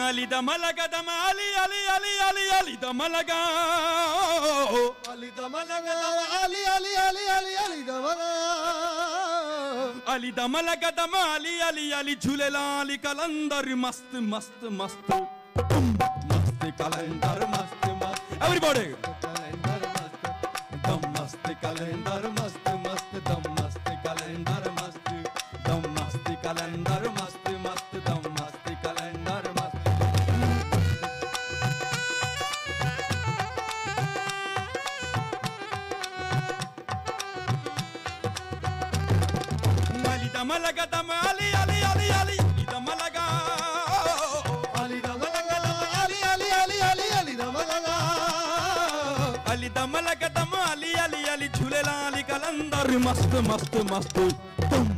ಅಲಿದ ಮಲಗದ ಅಲಿ ಅಲಿ ಅಲಿ ಅಲಿ ಅಲಿದ ಮಲಗ ಅಲಿದ ಮಲಗ ಅಲಿ ಅಲಿ ಅಲಿ ಅಲಿ ಅಲಿದ ಮಲ ಅಲಿದ ಮಲಗದ ಅಲಿ ಅಲಿ ಅಲಿ ಝುಲೆಲಾಲಿ ಕಲಂದರ್ ಮಸ್ತ್ ಮಸ್ತ್ ಮಸ್ತ್ ಮಸ್ತ್ ಕಲಂದರ್ ಮಸ್ತ್ ಮಸ್ತ್ ಎವ್ರಿಬಡಿ ಕಲಂದರ್ ಮಸ್ತ್ ದಮ್ ಮಸ್ತ್ ಕಲಂದರ್ ಮಸ್ತ್ ಮಸ್ತ್ ದಮ್ ಮಸ್ತ್ ಕಲಂದರ್ ఇదమలగ దమాలి అలి అలి అలి ఇదమలగ అలి. దమలగ అలి అలి అలి అలి అలి దమలగ అలి దమలగ దమాలి అలి అలి ఝులెలాలి కలందరు మస్తు మస్తు మస్తు. తుమ్.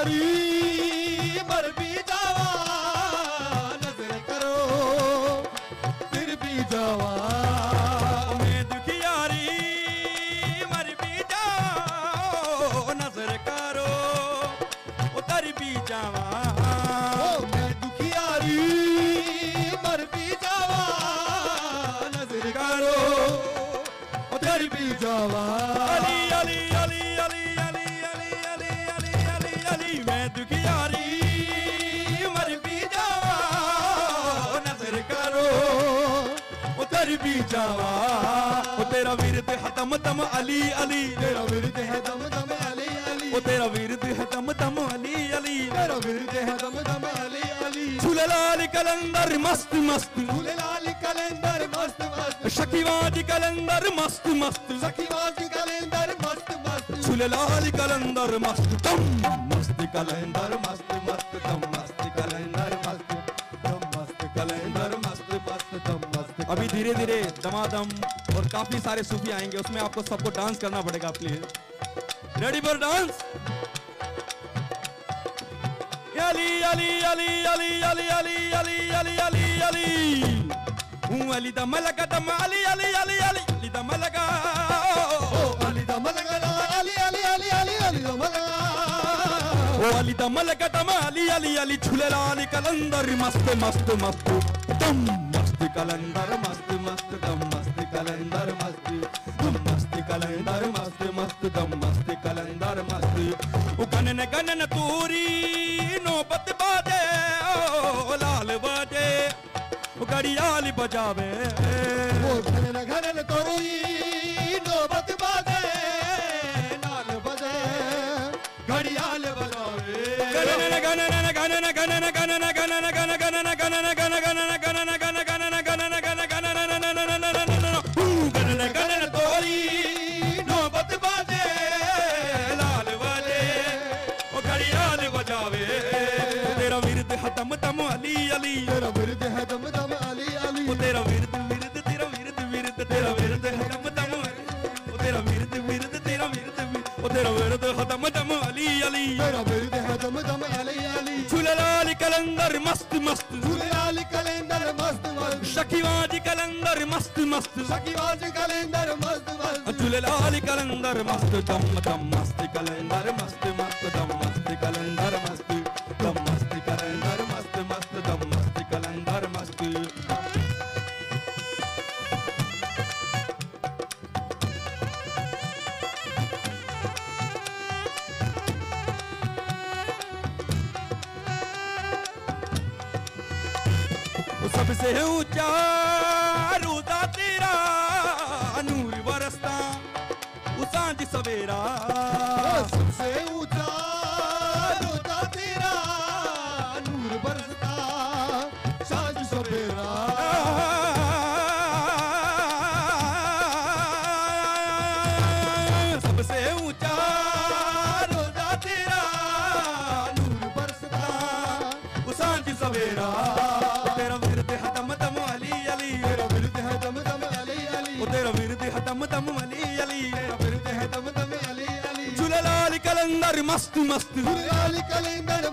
दुखियारी मर भी जावा, नज़र करो, फिर भी जावा। मैं दुखियारी मर भी जाओ, नज़र करो, उतर भी जावा। मैं दुखियारी मर भी जावा, नज़र करो फिर भी जावा। भी जावा। वो तेरा वीर ते हतम तम अली अली। तेरा वीर ते हतम तम अली अली। वो तेरा वीर ते हतम तम अली अली। तेरा वीर ते हतम तम अली अली। झूले लाल कलंदर मस्त मस्त। झूले लाल कलंदर मस्त मस्त। शकीवाज कलंदर मस्त मस्त। शकीवाज कलंदर मस्त मस्त। झूले लाल कलंदर मस्त। तम मस्त कलंदर मस्त मस्त। तम मस्त कलंदर मस्त। तम मस्त कलंदर मस्त मस्त। तम अभी धीरे धीरे दमादम और काफ़ी सारे सूफी आएँगे, उसमें आपको सबको डांस करना पड़ेगा please ready for dance Ali Ali Ali Ali Ali Ali Ali Ali Ali Ali हूँ अली दम अली अली अली अली अली अली अली अली अली अली अली ओ, अली दम अली अली अली कलंदर, मस्त मस्त मस्त। दम मस्त कलंदर मस्त मस्त दम मस्त कलंदर मस्त। दम मस्त कलंदर मस्त मस्त दम मस्त कलंदर मस्त। गनन गनन तूरी नौबत बाजे ओ लाल बाजे घड़ियाल बजावे। वो घनन तोरी नौबत बाजे नाल बजे घड़ियाल बजावे। गनन गनन गनन गनन गनन गनन हतम तम अली अली तेरा विरद है दम दम अली अली ओ तेरा विरद विरद तेरा विरद विरद तेरा विरद हतम तम ओ तेरा विरद विरद तेरा विरद ओ तेरा विरद हतम तम अली अली तेरा विरद है दम दम अली अली झूलेलाल कलंदर मस्त मस्त. झूलेलाल कैलेंडर मस्त मस्त. शकीवादी कलंदर मस्त मस्त. सखीवास कैलेंडर मस्त मस्त. झूलेलाल कलंदर मस्त दम दम मस्त. कलंदर मस्त मस्त दम सबसे ऊँचा रूदा तेरा नूर बरसता उसांझ सवेरा। सबसे ऊँचा रोता तेरा नूर बरसता साँझ सवेरा। सबसे ऊँचा तेरा बरसता सवेरा। कलंदर कलंदर मस्त मस्त सुरगाली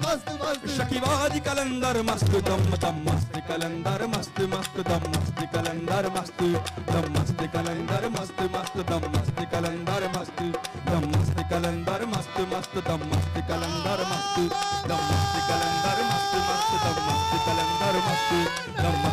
मस्त मस्त शकीबाजी कलंदर मस्त दम दम मस्त कलंदर मस्त मस्त दम मस्त कलंदर मस्त दम मस्त कलंदर मस्त मस्त दम मस्त कलंदर मस्त दम मस्त कलंदर मस्त मस्त दम मस्त कलंदर मस्त दम मस्त कलंदर मस्त मस्त दम मस्त कलंदर मस्त दम